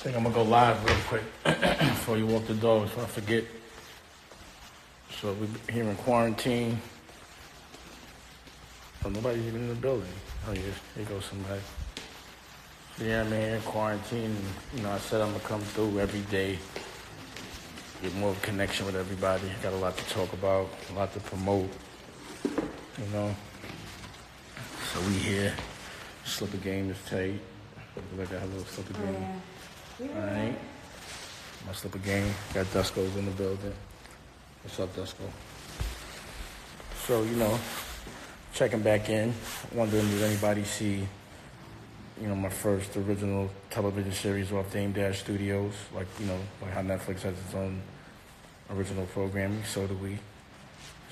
I think I'm gonna go live real quick before you walk the dog, before I forget. So we're here in quarantine. Oh, nobody's even in the building. Oh, yeah, here goes somebody. So yeah, I'm here in quarantine. You know, I said I'm gonna come through every day, get more of a connection with everybody. Got a lot to talk about, a lot to promote. You know. So we here. Slipper game is tight. Look like I have a little slipper oh, game. Oh, yeah. Alright. My slipper game. Got Dusko's in the building. What's up, Dusko? So, you know, checking back in, wondering did anybody see, you know, my first original television series off Dame Dash Studios, like, you know, like how Netflix has its own original programming, so do we.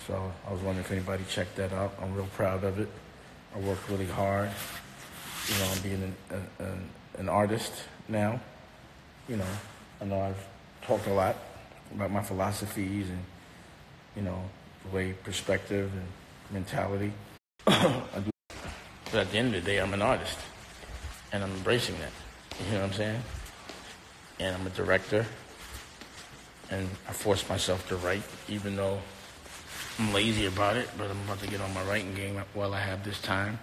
So I was wondering if anybody checked that out. I'm real proud of it. I worked really hard. You know, I'm being an, an, an artist now you know, I know I've talked a lot about my philosophies and, you know, the way perspective and mentality. But at the end of the day, I'm an artist, and I'm embracing that. You know what I'm saying? And I'm a director, and I force myself to write, even though I'm lazy about it. But I'm about to get on my writing game while I have this time,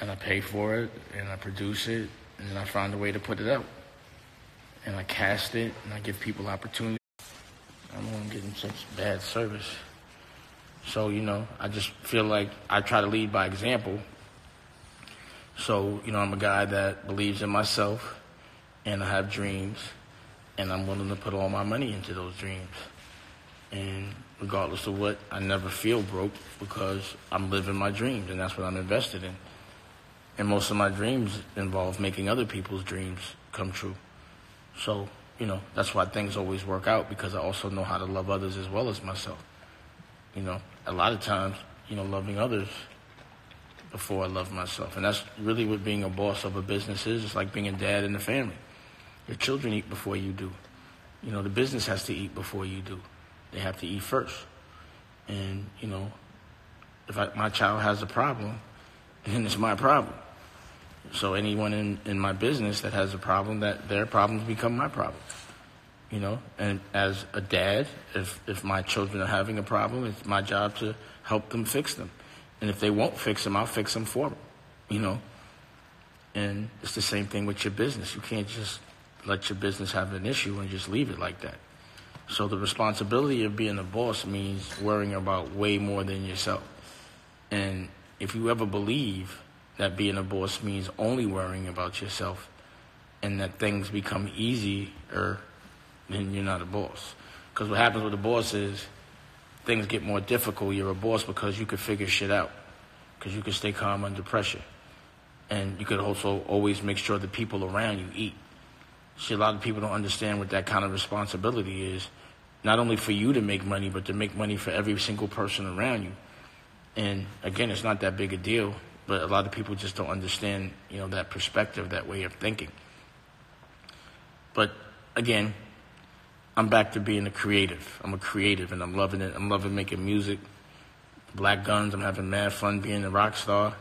and I pay for it, and I produce it, and then I find a way to put it out and I cast it and I give people opportunity. I know I'm getting such bad service. So, you know, I just feel like I try to lead by example. So, you know, I'm a guy that believes in myself and I have dreams and I'm willing to put all my money into those dreams. And regardless of what, I never feel broke because I'm living my dreams and that's what I'm invested in. And most of my dreams involve making other people's dreams come true. So, you know, that's why things always work out because I also know how to love others as well as myself. You know, a lot of times, you know, loving others before I love myself. And that's really what being a boss of a business is. It's like being a dad in the family. Your children eat before you do. You know, the business has to eat before you do. They have to eat first. And, you know, if I, my child has a problem, then it's my problem. So anyone in, in my business that has a problem, that their problems become my problem. You know, and as a dad, if, if my children are having a problem, it's my job to help them fix them. And if they won't fix them, I'll fix them for them. You know, and it's the same thing with your business. You can't just let your business have an issue and just leave it like that. So the responsibility of being a boss means worrying about way more than yourself. And if you ever believe that being a boss means only worrying about yourself and that things become easier, then you're not a boss. Because what happens with a boss is things get more difficult. You're a boss because you can figure shit out, because you can stay calm under pressure. And you could also always make sure the people around you eat. See, a lot of people don't understand what that kind of responsibility is. Not only for you to make money, but to make money for every single person around you. And again, it's not that big a deal but a lot of people just don't understand, you know, that perspective, that way of thinking. But again, I'm back to being a creative. I'm a creative, and I'm loving it. I'm loving making music. Black Guns. I'm having mad fun being a rock star.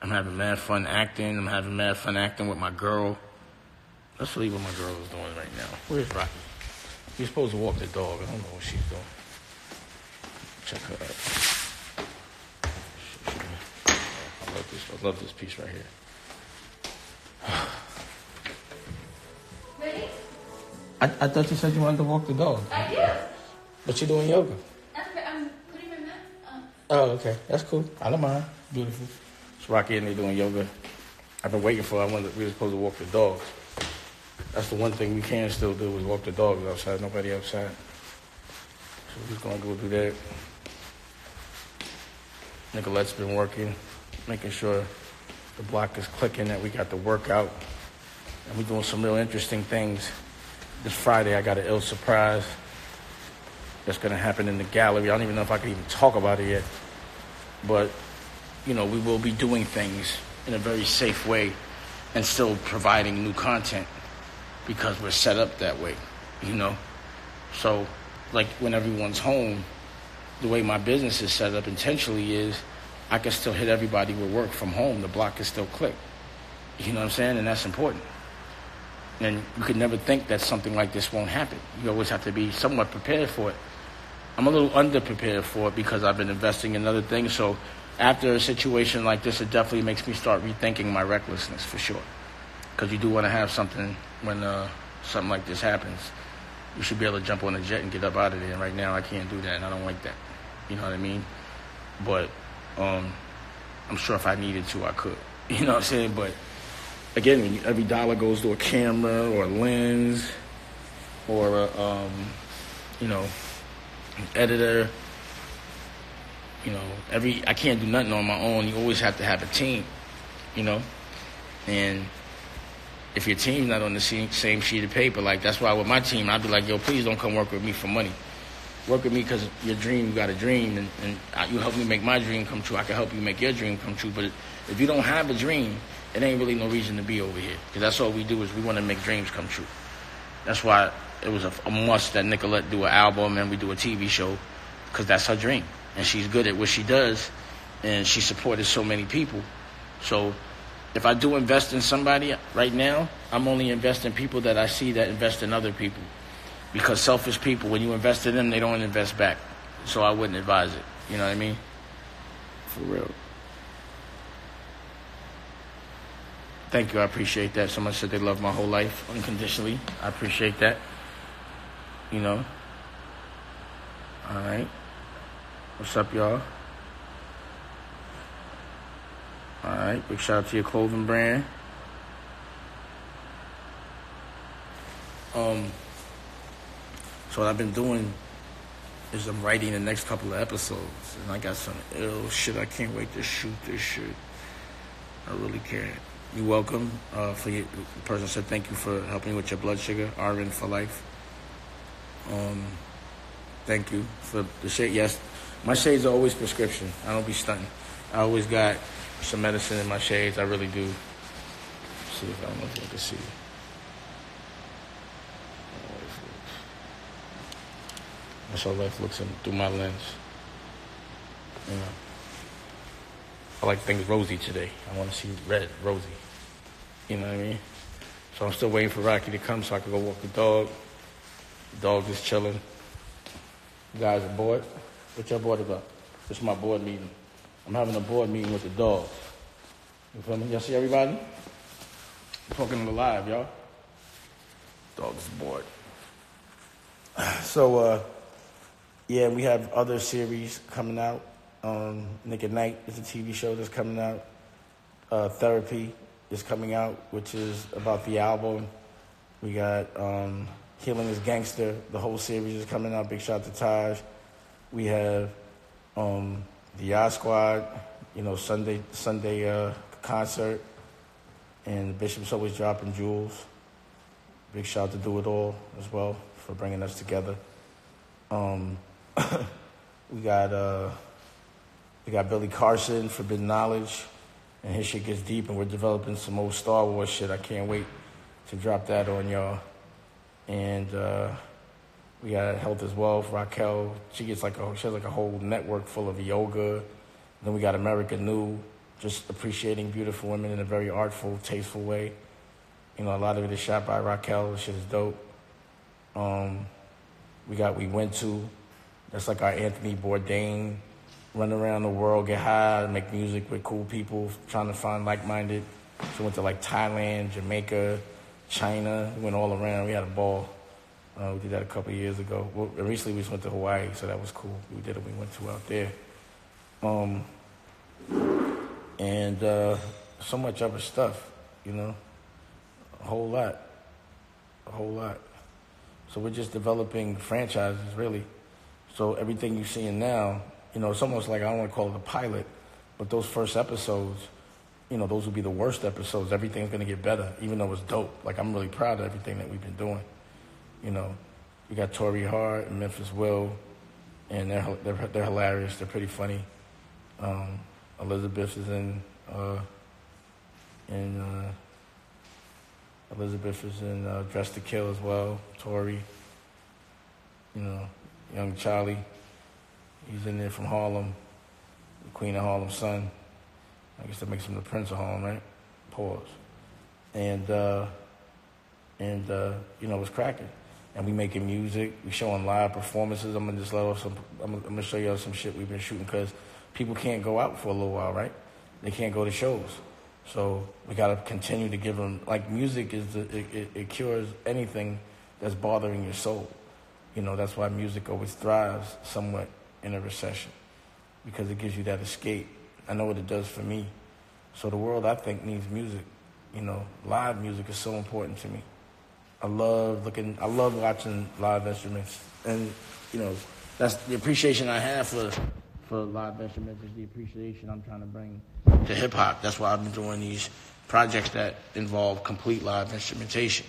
I'm having mad fun acting. I'm having mad fun acting with my girl. Let's see what my girl is doing right now. Where's Rocky? You're supposed to walk the dog. I don't know what she's doing. Check her out. love this. I love this piece right here. Ready? I, I thought you said you wanted to walk the dog. I do. But you're doing yoga. That's, I'm putting my mask on. Oh, okay. That's cool. I don't mind. Beautiful. It's Rocky and they doing yoga. I've been waiting for. I wanted. We were supposed to walk the dogs. That's the one thing we can still do is walk the dogs outside. Nobody outside. So we're just gonna go do that. Nicolette's been working making sure the block is clicking, that we got the workout. And we're doing some real interesting things. This Friday, I got an ill surprise that's going to happen in the gallery. I don't even know if I can even talk about it yet. But, you know, we will be doing things in a very safe way and still providing new content because we're set up that way, you know? So, like when everyone's home, the way my business is set up intentionally is I can still hit everybody with work from home. The block can still click. You know what I'm saying? And that's important. And you could never think that something like this won't happen. You always have to be somewhat prepared for it. I'm a little underprepared for it because I've been investing in other things. So after a situation like this, it definitely makes me start rethinking my recklessness for sure. Because you do want to have something when uh, something like this happens. You should be able to jump on a jet and get up out of there. And right now, I can't do that, and I don't like that. You know what I mean? But um, I'm sure if I needed to, I could. You know what I'm saying? But again, every dollar goes to a camera or a lens or a, um, you know, an editor. You know, every I can't do nothing on my own. You always have to have a team. You know, and if your team's not on the same, same sheet of paper, like that's why with my team, I'd be like, yo, please don't come work with me for money. Work with me because your dream, you got a dream, and, and you help me make my dream come true. I can help you make your dream come true. But if you don't have a dream, it ain't really no reason to be over here. Because that's all we do is we want to make dreams come true. That's why it was a, a must that Nicolette do an album and we do a TV show because that's her dream. And she's good at what she does and she supported so many people. So if I do invest in somebody right now, I'm only investing people that I see that invest in other people. Because selfish people, when you invest in them, they don't invest back. So I wouldn't advise it. You know what I mean? For real. Thank you. I appreciate that. Someone said they love my whole life unconditionally. I appreciate that. You know. All right. What's up, y'all? All right. Big shout out to your clothing brand. Um. So what I've been doing is I'm writing the next couple of episodes, and I got some ill shit. I can't wait to shoot this shit. I really can't. You're welcome. Uh, for you, the person said thank you for helping with your blood sugar. RN for life. Um, thank you for the shade. Yes, my shades are always prescription. I don't be stunting. I always got some medicine in my shades. I really do. Let's see if I don't know if you can see. That's how life looks in, through my lens. You know. I like things rosy today. I want to see red, rosy. You know what I mean? So I'm still waiting for Rocky to come so I can go walk the dog. The dog is chilling. You guys are bored? What y'all bored about? This is my board meeting. I'm having a board meeting with the dogs. You feel me? Y'all see everybody? I'm talking live, y'all. Dog's bored. So, uh, yeah, we have other series coming out. Um, Nick at Night is a TV show that's coming out. Uh, Therapy is coming out, which is about the album. We got um, Healing is Gangster. The whole series is coming out. Big shout to Taj. We have um, the Yacht Squad, you know, Sunday Sunday uh, concert. And Bishop's always dropping jewels. Big shout to Do It All as well for bringing us together. Um, we got uh, we got Billy Carson, Forbidden Knowledge and his shit gets deep, and we're developing some old Star Wars shit. I can't wait to drop that on y'all. And uh, we got Health as well. Raquel, she gets like a she has like a whole network full of yoga. Then we got America New, just appreciating beautiful women in a very artful, tasteful way. You know, a lot of it is shot by Raquel. Shit is dope. Um, we got We Went To. That's like our Anthony Bourdain run around the world, get high, make music with cool people, trying to find like-minded. So we went to like Thailand, Jamaica, China. We went all around. We had a ball. Uh, we did that a couple years ago. Well, recently we just went to Hawaii, so that was cool. We did it. We went to out there. Um, and uh, so much other stuff, you know, a whole lot, a whole lot. So we're just developing franchises, really. So everything you're seeing now you know, it's almost like I don't want to call it a pilot, but those first episodes, you know, those will be the worst episodes. Everything's going to get better, even though it's dope. Like, I'm really proud of everything that we've been doing. You know, we got Tori Hart and Memphis Will, and they're, they're, they're hilarious. They're pretty funny. Um, Elizabeth is in, uh, in, uh, Elizabeth is in uh, Dress to Kill as well. Tori, you know, young Charlie. He's in there from Harlem, the Queen of Harlem's son. I guess that makes him the Prince of Harlem, right? Pause. And uh, and uh, you know, it's cracking. And we making music, we showing live performances. I'm gonna just let off some. I'm, I'm gonna show y'all some shit we've been shooting because people can't go out for a little while, right? They can't go to shows, so we gotta continue to give them. Like music is the, it, it, it cures anything that's bothering your soul. You know, that's why music always thrives somewhat in a recession because it gives you that escape. I know what it does for me. So the world, I think, needs music. You know, live music is so important to me. I love looking. I love watching live instruments, and you know, that's the appreciation I have for for live instruments. Is the appreciation I'm trying to bring to hip hop. That's why I've been doing these projects that involve complete live instrumentation.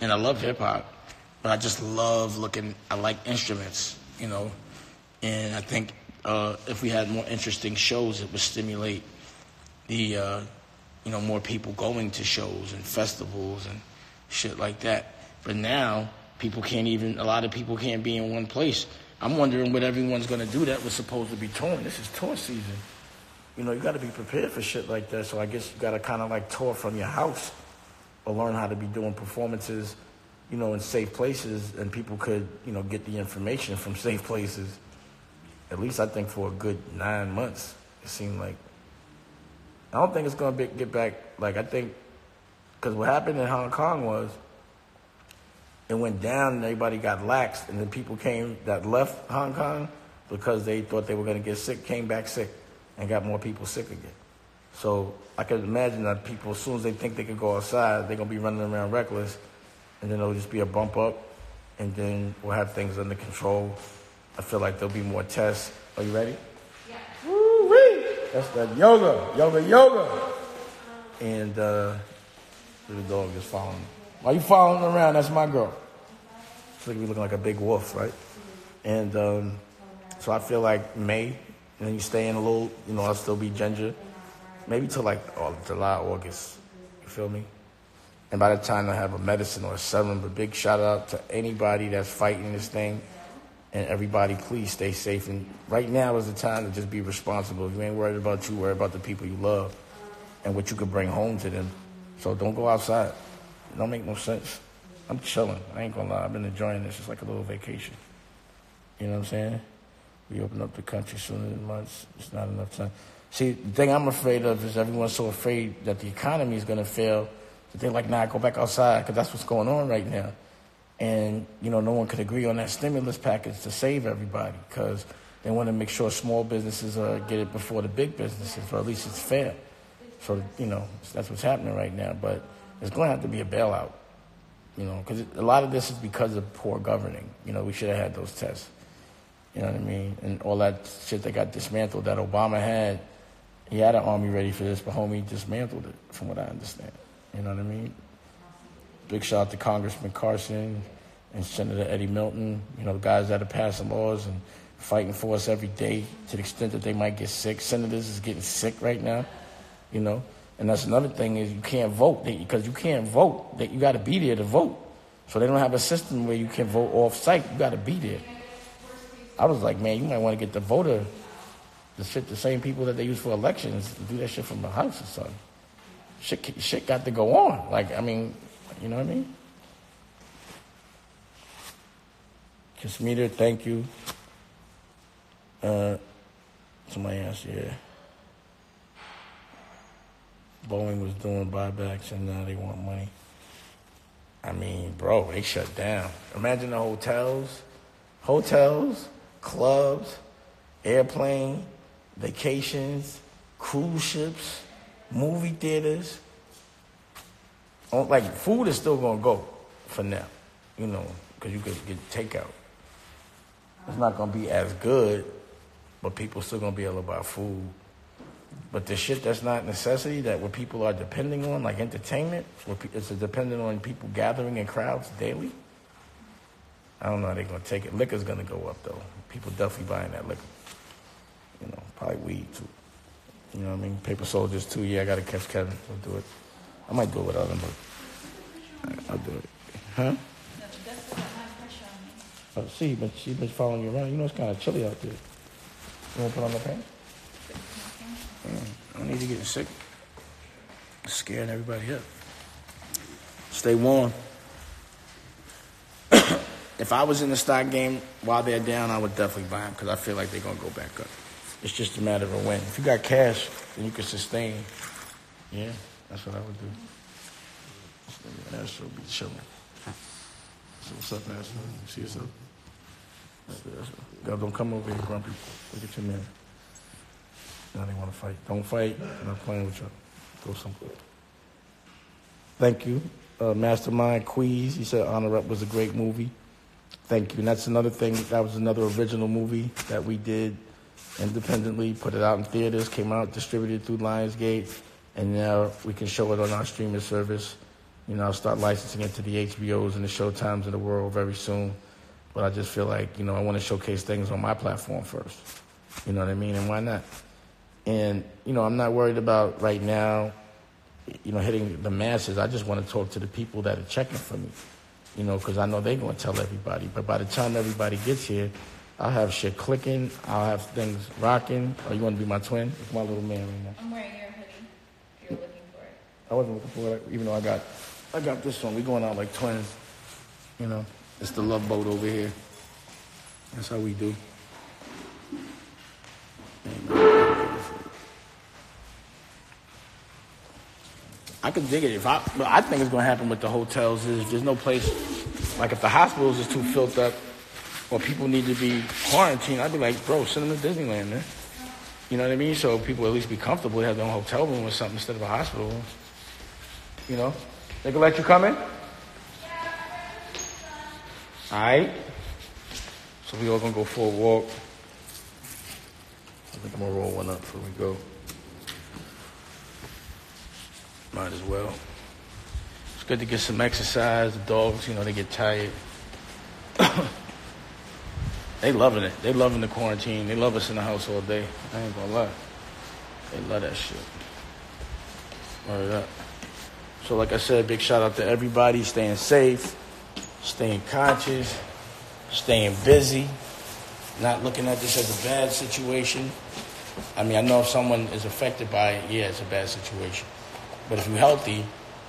And I love hip hop, but I just love looking. I like instruments, you know, and I think uh, if we had more interesting shows, it would stimulate the uh, you know more people going to shows and festivals and shit like that. But now people can't even. A lot of people can't be in one place. I'm wondering what everyone's to do that was supposed to be touring. This is tour season. You know, you got to be prepared for shit like that. So I guess you got to kind of like tour from your house or learn how to be doing performances, you know, in safe places, and people could, you know, get the information from safe places. At least I think for a good nine months, it seemed like. I don't think it's gonna be, get back. Like I think, because what happened in Hong Kong was, it went down and everybody got laxed, and then people came that left Hong Kong because they thought they were gonna get sick, came back sick, and got more people sick again. So I could imagine that people, as soon as they think they can go outside, they're gonna be running around reckless, and then it'll just be a bump up, and then we'll have things under control. I feel like there'll be more tests. Are you ready? Yeah. Woo-wee. That's that yoga, yoga, yoga. And uh, the dog is following. me. Why you following around? That's my girl. She's like we looking like a big wolf, right? And um, so I feel like May, and then you stay in a little. You know, I'll still be ginger, maybe till like oh, July, August. You feel me? And by the time I have a medicine or a serum, but big shout out to anybody that's fighting this thing. And everybody, please stay safe. And right now is the time to just be responsible. If you ain't worried about you, worry about the people you love and what you could bring home to them. So don't go outside. It don't make no sense. I'm chilling. I ain't gonna lie. I've been enjoying this. It's like a little vacation. You know what I'm saying? We open up the country sooner than months. It's not enough time. See, the thing I'm afraid of is everyone's so afraid that the economy is to fail they're like, nah, go back outside because that's what's going on right now. And, you know, no one could agree on that stimulus package to save everybody because they want to make sure small businesses uh, get it before the big businesses, or at least it's fair. So, you know, that's what's happening right now. But it's going to have to be a bailout, you know, because a lot of this is because of poor governing. You know, we should have had those tests. You know what I mean? And all that shit that got dismantled that Obama had, he had an army ready for this, but homie dismantled it, from what I understand. You know what I mean? Big shout out to Congressman Carson and Senator Eddie Milton, you know, the guys that are passing laws and fighting for us every day to the extent that they might get sick. Senators is getting sick right now, you know. And that's another thing is you can't vote because you can't vote. That you got to be there to vote. So they don't have a system where you can vote off site. You got to be there. I was like, man, you might want to get the voter, the shit, the same people that they use for elections, to do that shit from the house or something. Shit, shit got to go on. Like, I mean, you know what I mean? Kismeter, thank you. Uh, somebody else, yeah. Boeing was doing buybacks and now they want money. I mean, bro, they shut down. Imagine the hotels, hotels, clubs, airplane, vacations, cruise ships, movie theaters. Oh, Like food is still gonna go for now, you know, because you could get takeout. It's not gonna be as good, but people still gonna be able to buy food. But the shit that's not necessity, that what people are depending on, like entertainment, it's dependent on people gathering in crowds daily. I don't know how they're gonna take it. Liquor's gonna go up though. People definitely buying that liquor. You know, probably weed too. You know what I mean? Paper soldiers too. Yeah, I gotta catch Kevin. I'll do it. I might do it without him, but I- I'll do it. Huh? Oh, see, but she's been following you around. You know it's kind of chilly out there. You want to put on the pants? Mm, I don't need to get sick. Scaring everybody up. Stay warm. if I was in the stock game while they're down, I would definitely buy them because I feel like they're gonna go back up. It's just a matter of when. If you got cash, then you can sustain. Yeah, that's what I would do. Astro be chilling. So what's up, Astro? You see yourself? God, don't come over here, grumpy. Look at your man. Now they want to fight. Don't fight. I'm not playing with you. Go somewhere. Thank you. Uh, Mastermind Queez, he said Honor Up was a great movie. Thank you. And that's another thing. That was another original movie that we did independently, put it out in theaters, came out distributed through Lionsgate, and now we can show it on our streaming service. You know, I'll start licensing it to the HBOs and the Showtimes of the world very soon. But I just feel like, you know, I want to showcase things on my platform first. You know what I mean? And why not? And, you know, I'm not worried about right now, you know, hitting the masses. I just want to talk to the people that are checking for me, you know, because I know they're going to tell everybody. But by the time everybody gets here, I'll have shit clicking. I'll have things rocking. Oh, you want to be my twin? It's my little man right now. I'm wearing your hoodie. If you're looking for it. I wasn't looking for it, even though I got, I got this one. We going out like twins. You know, it's the love boat over here. That's how we do. I could dig it if I. But I think it's going to happen with the hotels. Is there's no place like if the hospitals is too filled up, or people need to be quarantined. I'd be like, bro, send them to Disneyland, man. You know what I mean? So people at least be comfortable. They have their own hotel room or something instead of a hospital. You know, they can let you come in. All right. So we all gonna go for a walk. I think I'm gonna roll one up before we go. Might as well. It's good to get some exercise. The dogs, you know, they get tired. They loving it. They loving the quarantine. They love us in the house all day. I ain't gonna lie. They love that shit. Word up. So like I said, big shout out to everybody staying safe, staying conscious, staying busy, not looking at this as a bad situation. I mean, I know if someone is affected by it, yeah, it's a bad situation. But if you're healthy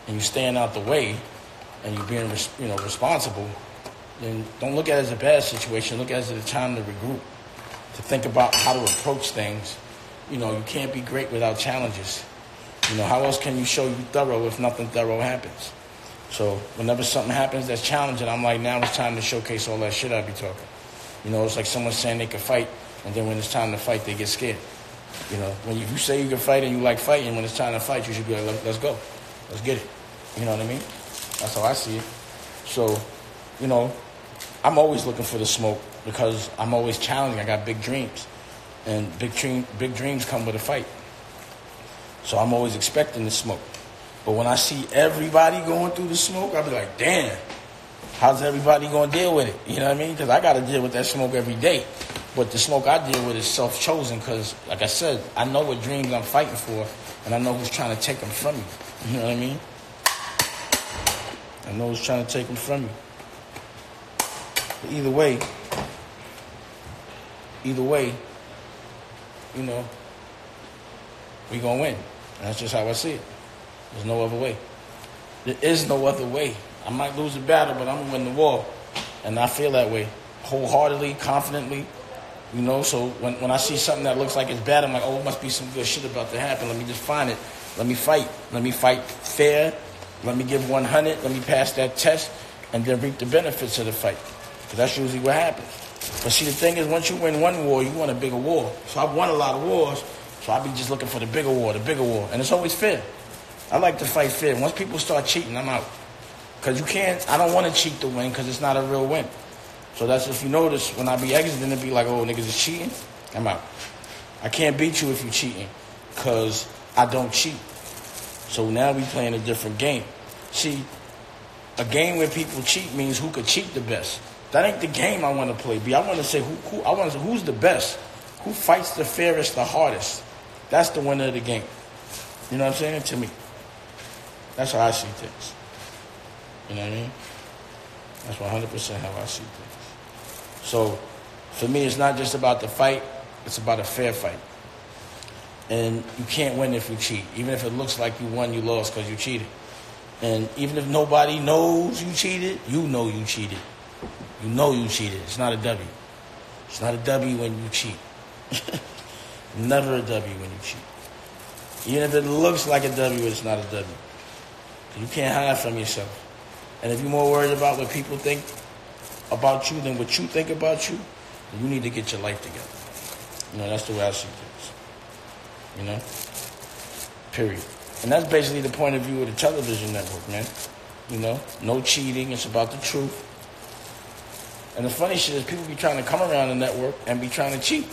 and you're staying out the way and you're being, you know, responsible, then don't look at it as a bad situation. Look at it as a time to regroup, to think about how to approach things. You know, you can't be great without challenges. You know, how else can you show you thorough if nothing thorough happens? So whenever something happens that's challenging, I'm like, now it's time to showcase all that shit I be talking. You know, it's like someone saying they can fight, and then when it's time to fight, they get scared. You know, when you, you say you can fight and you like fighting, when it's time to fight, you should be like, "Let- let's go, let's get it. You know what I mean? That's how I see it. So, you know, I'm always looking for the smoke because I'm always challenging. I got big dreams, and big dream, big dreams come with a fight. So I'm always expecting the smoke. But when I see everybody going through the smoke, I'll be like, damn, how's everybody going to deal with it? You know what I mean? Because I got to deal with that smoke every day. But the smoke I deal with is self chosen because, like I said, I know what dreams I'm fighting for, and I know who's trying to take them from me. You know what I mean? I know who's trying to take them from me. But either way, either way, you know, we gonna win. That's just how I see it. There's no other way. There is no other way. I might lose the battle, but I'm gonna win the war. And I feel that way. Wholeheartedly, confidently. You know, so when, when I see something that looks like it's bad, I'm like, oh, it must be some good shit about to happen. Let me just find it. Let me fight. Let me fight fair. Let me give 100. Let me pass that test and then reap the benefits of the fight. Because that's usually what happens. But see, the thing is, once you win one war, you win a bigger war. So I've won a lot of wars, so I'll be just looking for the bigger war, the bigger war. And it's always fair. I like to fight fair. Once people start cheating, I'm out. Because you can't, I don't want to cheat to win because it's not a real win. So that's if you notice, when I be exiting, it be like, oh, niggas is cheating, I'm out. I can't beat you if you cheating because I don't cheat. So now we playing a different game. See, a game where people cheat means who could cheat the best. That ain't the game I want to play. B. I want to say who, who I want to say who's the best, who fights the fairest, the hardest. That's the winner of the game. You know what I'm saying? To me, that's how I see things. You know what I mean? That's 100 percent how I see things. So, for me, it's not just about the fight; it's about a fair fight. And you can't win if you cheat. Even if it looks like you won, you lost because you cheated. And even if nobody knows you cheated, you know you cheated. You know you cheated. It's not a W. It's not a W when you cheat. Never a W when you cheat. Even if it looks like a W, it's not a W. You can't hide from yourself. And if you're more worried about what people think about you than what you think about you, you need to get your life together. You know, that's the way I see things. You know? Period. And that's basically the point of view of the television network, man. You know, no cheating. It's about the truth. And the funny shit is people be trying to come around the network and be trying to cheat.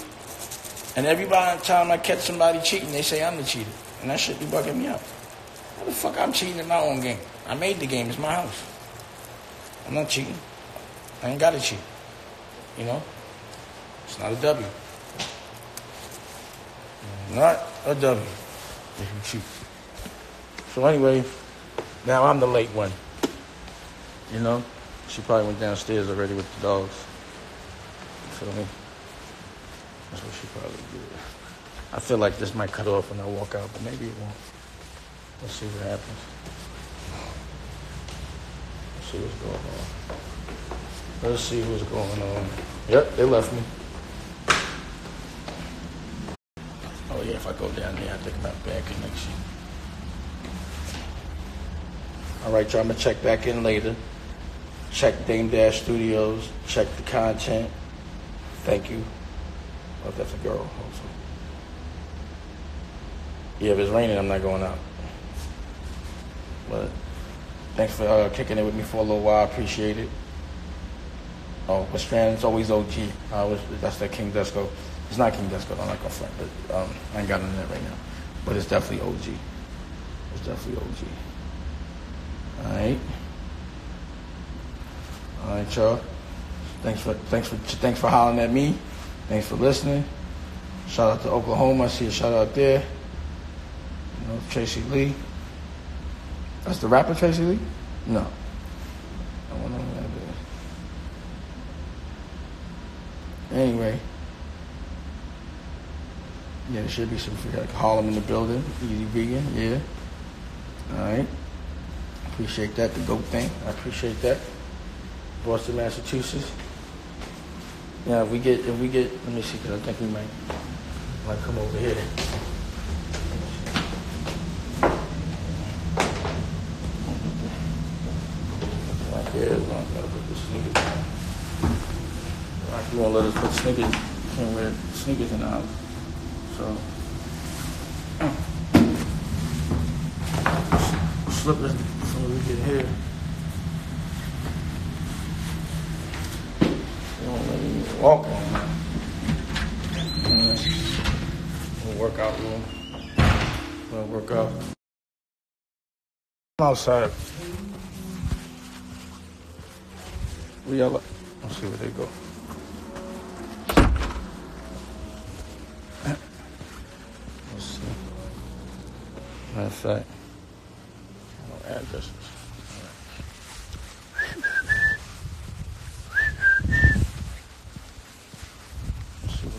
And every time I catch somebody cheating, they say I'm the cheater. And that shit be bugging me out. How the fuck I'm cheating in my own game? I made the game. It's my house. I'm not cheating. I ain't got to cheat. You know? It's not a W. Not a W if you cheat. So anyway, now I'm the late one. You know? She probably went downstairs already with the dogs. You feel me? That's what she probably did. I feel like this might cut off when I walk out, but maybe it won't. Let's see what happens. Let's see what's going on. Let's see what's going on. Yep, they left me. Oh yeah, if I go down there, I think about bad connection. All right, y'all. I'm gonna check back in later. Check Dame Dash Studios. Check the content. Thank you. Oh, that's a girl. Also. Yeah, if it's raining, I'm not going out. But thanks for uh, kicking it with me for a little while. I appreciate it. Oh, but Strand's always OG. I was, that's that King Desco. It's not King Desco. I'm not gonna front, but um, I ain't got none of that right now. But it's definitely OG. It's definitely OG. All right. All right, y'all. Thanks for thanks for thanks for hollering at me. Thanks for listening. Shout out to Oklahoma. I see a shout out there. You know, Tracy Lee. That's the rapper Tracy Lee? No. I don't know who that is. Anyway. Yeah, there should be some free like Harlem in the building. Easy vegan, yeah. Alright. Appreciate that, the GOAT thing. I appreciate that. Boston, Massachusetts. Yeah, if we get, if we get, let me see, because I think we might, might come over here. Right here, we're gonna put the sneakers on. Like, you won't let us put sneakers, can't wear sneakers in the house, so. Slippers before we get here. They won't let me mm. walk on that. Little workout room. Little workout. I'm outside. We all let's see where they go. Let's see. Matter of fact, no addresses.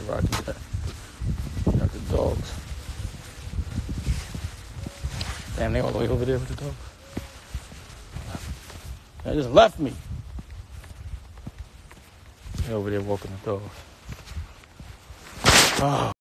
Let's see where Rocky's at. Got the dogs. Damn, they all the way over there with the dogs. They just left me. They over there walking the dogs. Oh.